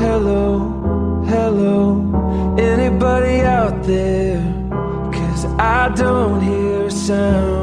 hello, hello. Anybody out there? Cause I don't hear a sound.